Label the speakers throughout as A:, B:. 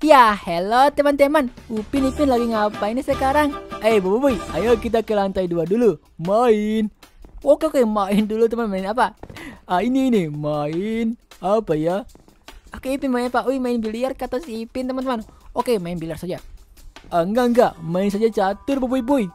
A: Ya, hello teman-teman. Upin Ipin lagi ngapain nih sekarang? Eh, hey, Boboiboy, ayo kita ke lantai dua dulu. Main. Oke, oke, main dulu teman. Main apa? Ah, ini ini, main apa ya? Oke, Ipin main apa? Wih, main biliar kata si Ipin teman-teman. Oke, main biliar saja. Ah, enggak enggak, main saja catur Boboiboy.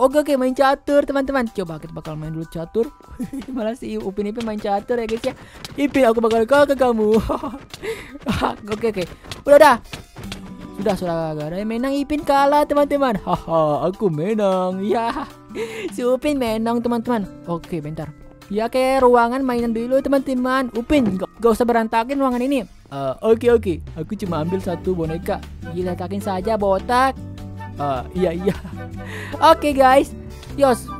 A: Oke oke main catur teman-teman Coba kita bakal main dulu catur Malah si Upin Ipin main catur ya guys ya Ipin aku bakal ke kamu Oke oke Udah udah sudah sudah yang menang Ipin kalah teman-teman. Haha aku menang. Ya. Si Upin menang teman-teman. Oke bentar. Ya ke ruangan mainan dulu teman-teman. Upin gak, usah berantakin ruangan ini. Uh, Oke oke. Aku cuma ambil satu boneka. Diletakin saja botak. Uh, Iya iya. Oke guys. Yos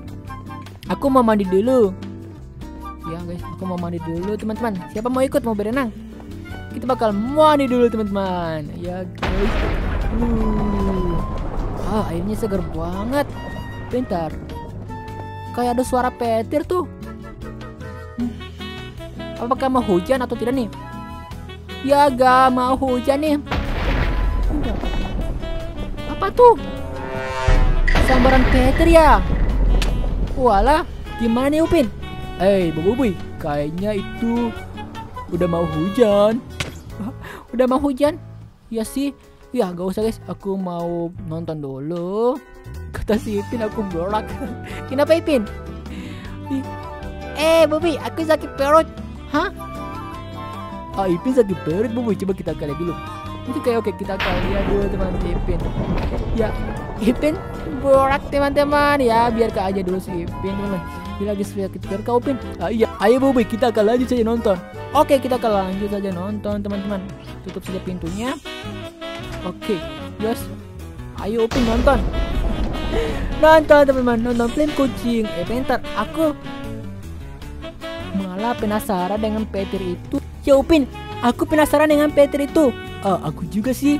A: Aku mau mandi dulu. Ya guys aku mau mandi dulu teman-teman. Siapa mau ikut mau berenang kita bakal mandi dulu teman-teman. Ya guys. Uh. ah airnya segar banget. Bentar. Kayak ada suara petir tuh. Hmm. apakah mau hujan atau tidak nih? Ya gak mau hujan nih. Apa tuh? Sambaran petir ya? Walah, gimana nih Upin? Eh, hey, Boboiboy, kayaknya itu udah mau hujan. Udah mau hujan? Ya sih. Ya gak usah guys, aku mau nonton dulu. Kata si Ipin aku berak. Kenapa Ipin? Eh Bobi, aku sakit perut. Hah? Ah Ipin sakit perut Bobi, coba kita kali dulu. Itu kayak oke kita kalian dulu teman Ipin. Ya, Ipin berak teman-teman ya biar aja dulu si Ipin teman. Dia lagi sakit perut kau Ipin. Ah, iya, ayo Bobi kita akan lanjut saja nonton. Oke, kita akan lanjut saja nonton, teman-teman. Tutup saja pintunya. Oke, yes. Ayo Upin nonton. nonton, teman-teman. Nonton film kucing. Eh, bentar. Aku malah penasaran dengan Peter itu. Ya Upin, aku penasaran dengan Peter itu. Ah, aku juga sih.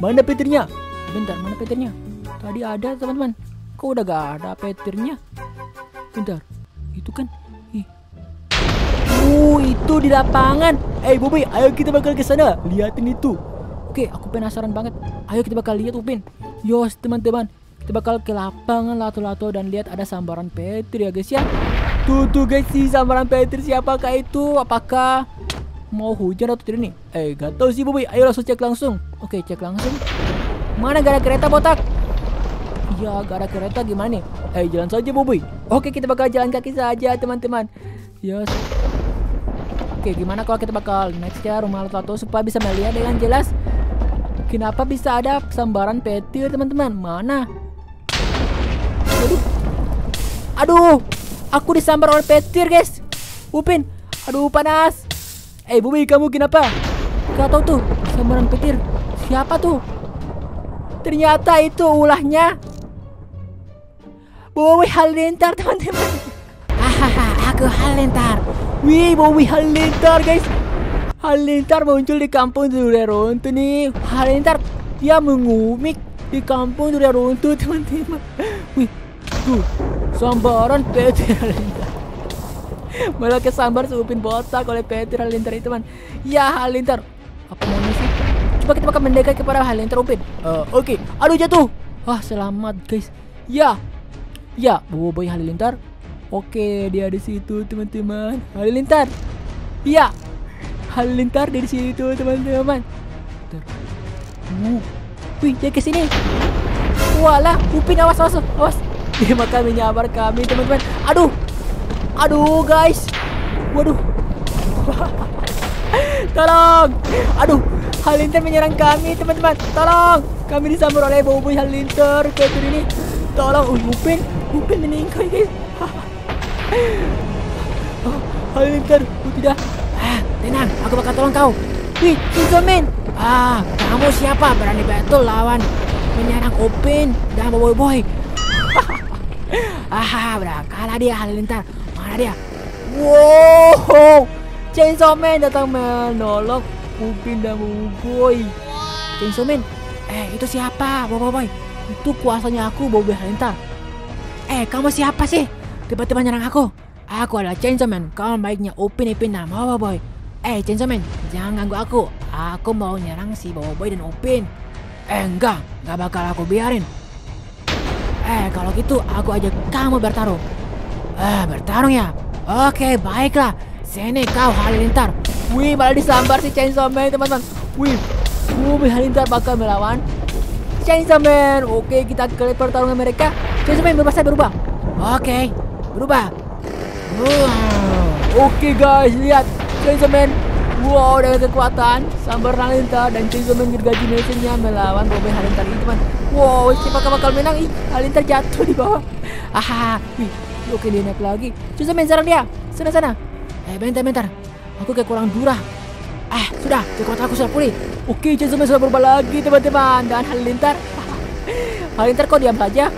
A: Mana Peternya? Bentar, mana Peternya? Tadi ada, teman-teman. Kok udah gak ada Peternya? Bentar. Itu kan Uh, itu di lapangan. Eh, hey, Bobi, ayo kita bakal ke sana. Liatin itu. Oke, aku penasaran banget. Ayo kita bakal lihat Upin. Yos, teman-teman. Kita bakal ke lapangan lato-lato dan lihat ada sambaran Petir ya, guys ya. Tuh, tuh guys, si sambaran Petir siapakah itu? Apakah mau hujan atau tidak nih? Eh, gak tahu sih, Bobi. Ayo langsung cek langsung. Oke, cek langsung. Mana gak ada kereta botak? Ya, gak ada kereta gimana nih? Eh, jalan saja, Bobi. Oke, kita bakal jalan kaki saja, teman-teman. Yos. Oke, gimana kalau kita bakal next ya rumah Lato supaya bisa melihat dengan jelas kenapa bisa ada sambaran petir teman-teman? Mana? Aduh. Aduh, aku disambar oleh petir, guys. Upin. Aduh, panas. Eh, Bubi, kamu kenapa? Gak tahu tuh, sambaran petir. Siapa tuh? Ternyata itu ulahnya. Bubi Halilintar, teman-teman. Hahaha, aku Halilintar. Wih, Bowie Halilintar guys. Halilintar muncul di kampung Durian Runtuh nih. Halilintar dia mengumik di kampung Durian Runtuh teman-teman. Wih, tuh sambaran Petir Halilintar. Malah kesambar supin botak oleh Petir Halilintar itu man. Ya Halilintar, apa maunya sih? Coba kita bakal mendekat kepada Halilintar Upin. Uh, Oke, okay. aduh jatuh. Wah selamat guys. Ya, ya, Boboiboy Halilintar Oke, dia di situ, teman-teman. Halilintar. Iya. Halilintar di situ, teman-teman. Uh. Wih, dia ke sini. Walah, Upin awas, awas, awas. Dia makan menyabar kami, teman-teman. Aduh. Aduh, guys. Waduh. Tolong. Aduh, Halilintar menyerang kami, teman-teman. Tolong. Kami disambar oleh bau Halilintar ke ini. Tolong, uh, Upin. Upin meninggal, guys. Halilintar, oh, tidak. Ah, tenang, aku bakal tolong kau. Wih, Inzomin. Ah, kamu siapa? Berani betul lawan menyerang Upin dan Boy Boy. ah, berakalah dia Halilintar. Mana dia? Wow, Chainsaw Man datang menolong Upin dan Boy. Chainsaw Man, eh itu siapa? Boy Boy, itu kuasanya aku Boy Halilintar. Eh, kamu siapa sih? Tiba-tiba nyerang aku. Aku adalah Chainsaw Man. Kawan baiknya Upin Ipin nama Boy. Eh Chainsaw Man, jangan ganggu aku. aku mau nyerang si Boboiboy dan Upin. Eh enggak, enggak bakal aku biarin. Eh kalau gitu aku ajak kamu bertarung. Eh bertarung ya? Oke baiklah. Sini kau Halilintar. Wih malah disambar si Chainsaw Man teman-teman. Wih, Wih Halilintar bakal melawan Chainsaw Man. Oke kita ke pertarungan mereka. Chainsaw Man berubah berubah. Oke berubah. Wow. Oke guys lihat Chainsaw Man Wow, dengan kekuatan Sambar Halilintar dan Chainsaw Man gergaji mesinnya melawan Bobby Halilintar ini teman. Wow, siapa bakal menang? Ih, Halilintar jatuh di bawah. Aha, oke dia naik lagi. Chainsaw Man serang dia. Sana sana. Eh, bentar bentar. Aku kayak kurang durah. Ah, sudah, kekuatan aku sudah pulih. Oke, Chainsaw sudah berubah lagi teman-teman. Dan Halilintar. Halilintar kok diam saja?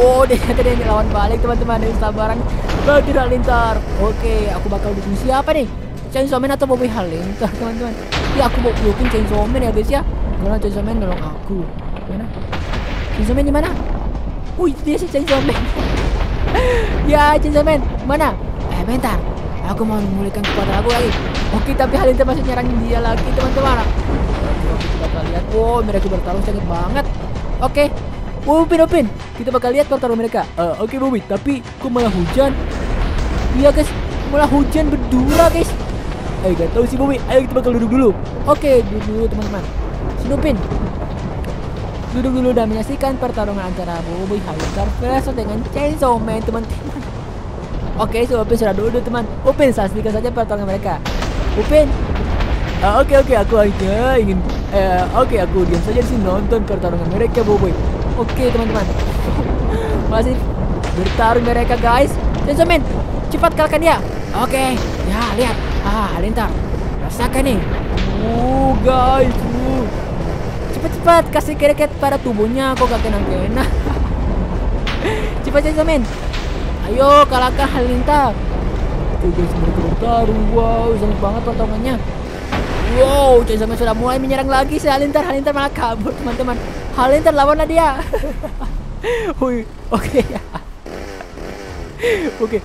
A: Oh, dia tadi lawan balik teman-teman. Ini sabaran bagi Halilintar. Oke, aku bakal dukung siapa nih? Chainsaw Man atau Bobby Halilintar teman-teman ya aku mau pelukin Chainsaw Man ya guys ya karena Chainsaw Man nolong aku mana Chainsaw Man di mana Wih dia si Chainsaw Man ya Chainsaw Man mana eh bentar aku mau memulihkan kekuatan aku lagi oke tapi Halilintar masih nyerangin dia lagi teman-teman oke kita bakal lihat wow mereka bertarung sangat banget oke Upin, Upin, kita bakal lihat pertarungan mereka. Uh, Oke, okay, Bobby, tapi kok malah hujan? Iya, guys, malah hujan berdura, guys. Eh gak tahu sih Bobby. Ayo kita bakal duduk dulu. Oke, duduk dulu teman-teman. Sinupin. Duduk dulu dan menyaksikan pertarungan antara Bobby Halilintar versus dengan Chainsaw Man teman-teman. Oke, so Upin sudah duduk teman. Upin saksikan saja pertarungan mereka. Upin. Uh, oke oke aku aja ingin eh oke okay, aku diam saja sih nonton pertarungan mereka Boboy. Oke teman-teman. Masih bertarung mereka guys. Man, cepat kalahkan dia. Oke, ya lihat Ah, Halilintar. Rasakan nih. Uh, guys. Uh. Cepat-cepat kasih keret pada tubuhnya. Kok gak kena-kena? cepat aja, men. Ayo, kalahkan Halilintar. Tuh guys, mereka bertarung. Wow, sangat banget potongannya. Wow, Chainsaw sudah mulai menyerang lagi si Halilintar. Halilintar malah kabur, teman-teman. Halilintar lawanlah dia. Wih, oke. Oke,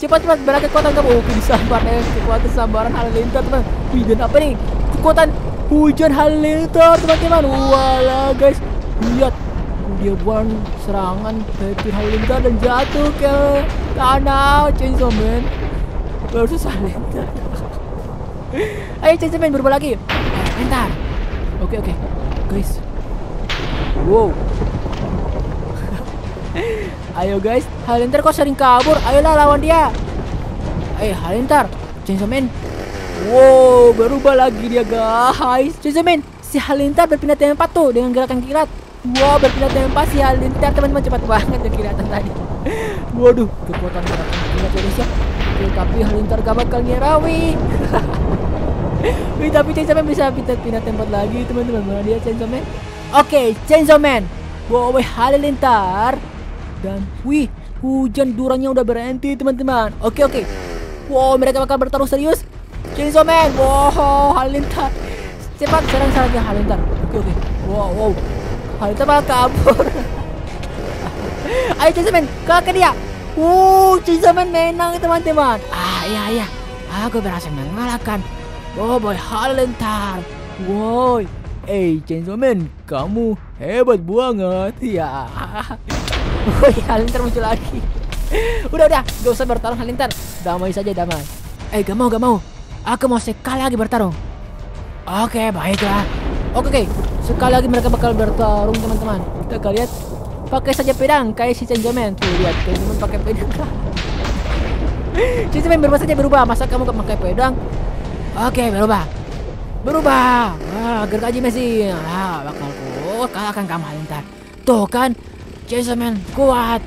A: Cepat-cepat berapa kekuatan kamu? Oke, disambar ya. Kekuatan sambaran halilintar, teman. Wih, dan apa nih? Kekuatan hujan halilintar, teman-teman. Walah, guys. Lihat. Dia buang serangan petir halilintar dan jatuh ke tanah. Chainsaw Man versus halilintar. Ayo Chainsaw Man berubah lagi. Bentar. Oke, oke. Guys. Wow. Ayo guys, Halilintar kok sering kabur? Ayolah lawan dia. Eh, Halilintar, Chainsaw Man. Wow, berubah lagi dia guys. Chainsaw Man, si Halilintar berpindah tempat tuh dengan gerakan kilat. Wow, berpindah tempat si Halilintar teman-teman cepat banget ya kilatan tadi. Waduh, kekuatan gerakan kilat ya. Oke, tapi Halilintar gak bakal nyerawi. Wih, tapi Chainsaw Man bisa pindah-pindah tempat lagi teman-teman. Mana dia Chainsaw Man? Oke, Chainsaw Man. Wow, Halilintar dan wih, hujan duranya udah berhenti teman-teman. Oke oke. Wow, mereka bakal bertaruh serius. Chainsaw Man. Wow, Halilintar. Cepat serang saja Halilintar. Oke oke. Wow wow. Halilintar malah kabur. Ayo Chainsaw Man, kalahkan dia. Wow, Chainsaw Man menang teman-teman. Ah iya iya. Aku berhasil mengalahkan Boboy Halilintar. Wow. Eh, hey, Chainsaw kamu hebat banget. Ya. Wih, Halintar muncul lagi. udah udah, gak usah bertarung Halintar. Damai saja damai. Eh, gak mau gak mau. Aku mau sekali lagi bertarung. Oke, baiklah. Oke, oke. Sekali lagi mereka bakal bertarung, teman-teman. Kita lihat. Pakai saja pedang, kayak si Changeman. Tuh, lihat. Changeman pakai pedang. Changeman berubah saja berubah. Masa kamu gak pakai pedang? Oke, berubah. Berubah. Wah, gergaji mesin. Ah, bakal ku kalahkan kamu Halintar. Tuh kan, Chainsaw Man kuat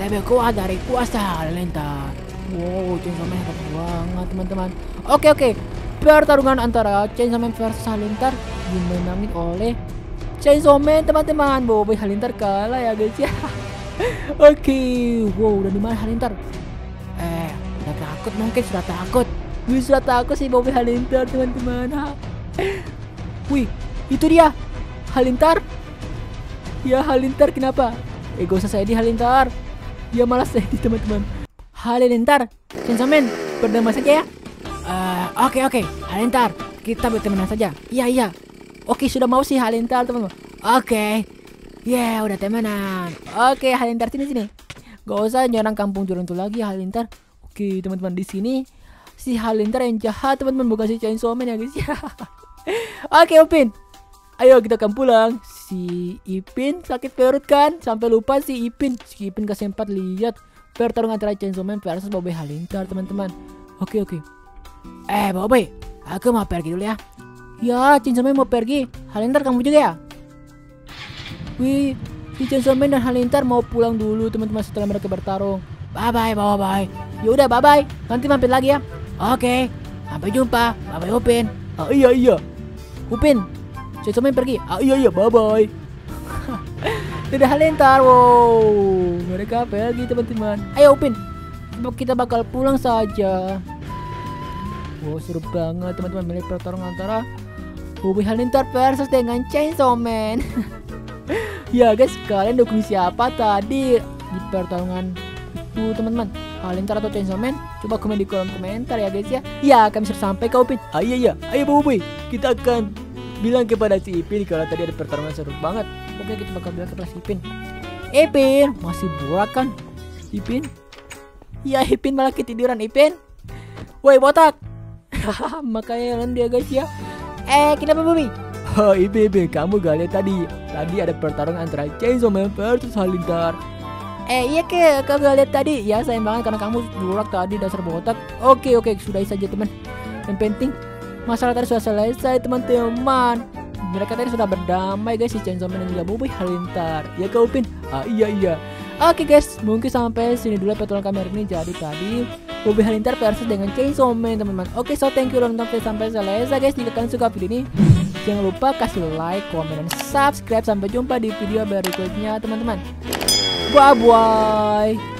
A: lebih kuat dari kuasa Halilintar wow Chainsaw Man hebat banget teman-teman oke oke pertarungan antara Chainsaw Man versus Halilintar dimenangi oleh Chainsaw Man teman-teman Bobby Halilintar kalah ya guys ya. Oke wow udah di mana Halilintar eh udah takut mungkin sudah takut. Wih sudah takut sih Bobby Halilintar teman-teman. Wih itu dia Halilintar Ya Halilintar kenapa? Eh gak saya di Halilintar. Dia malas saya di teman-teman. Halilintar, Chainsaw Man, berdamai saja ya. Uh, oke okay, oke, okay. Halilintar, kita berteman saja. Iya iya. Oke sudah mau sih Halintar teman-teman. Oke. Ya yeah, udah temenan. Oke Halintar sini sini. Gak usah nyerang kampung jurang itu lagi Halintar. Oke teman-teman di sini si Halintar yang jahat teman-teman bukan si Chainsaw Man ya guys ya. Oke Upin. Ayo kita akan pulang. Si Ipin sakit perut kan? Sampai lupa si Ipin. Si Ipin kasih sempat lihat pertarungan antara Chainsaw Man versus Bobby Halintar teman-teman. Oke oke. Eh Bobby, aku mau pergi dulu ya. Ya, Chainsaw mau pergi. Halintar kamu juga ya? Wih, si Chainsaw dan Halintar mau pulang dulu teman-teman setelah mereka bertarung. Bye bye, bye bye. Yaudah, bye bye. Nanti mampir lagi ya. Oke, sampai jumpa. Bye bye Upin. Oh iya iya. Upin, Chainsaw pergi. Ah iya iya, bye bye. Tidak Halintar, wow. Mereka pergi teman-teman. Ayo Upin, kita bakal pulang saja. Wow, seru banget teman-teman melihat pertarungan antara Bobby Halintar versus dengan Chainsaw Man. ya guys, kalian dukung siapa tadi di pertarungan itu teman-teman? Halintar atau Chainsaw Man? Coba komen di kolom komentar ya guys ya. Ya, kami sudah sampai ke Upin. Ah iya iya, ayo Bobby, kita akan bilang kepada si Ipin kalau tadi ada pertarungan seru banget. Oke, kita bakal bilang kepada si Ipin. Ipin, masih burak kan? Ipin? Ya, Ipin malah ketiduran Ipin. Woi botak. Makanya lawan dia guys ya. Eh, kenapa Bumi? Oh, Ibe, kamu gak lihat tadi? Tadi ada pertarungan antara Chainsaw Man versus Halintar. Eh, iya ke, kau gak lihat tadi? Ya, sayang banget karena kamu burak tadi dasar botak. Oke, oke, sudah saja teman. Yang penting masalah tadi sudah selesai teman-teman. Mereka tadi sudah berdamai guys si Chainsaw Man dan juga Bobby Halintar. Ya kau Pin? Ah iya iya. Oke guys, mungkin sampai sini dulu petualangan kami hari ini. Jadi tadi Bobby Halintar versus dengan Chainsaw Man teman-teman. Oke, so thank you udah nonton sampai selesai guys. Jika kalian suka video ini, jangan lupa kasih like, komen, dan subscribe. Sampai jumpa di video berikutnya teman-teman. Bye bye.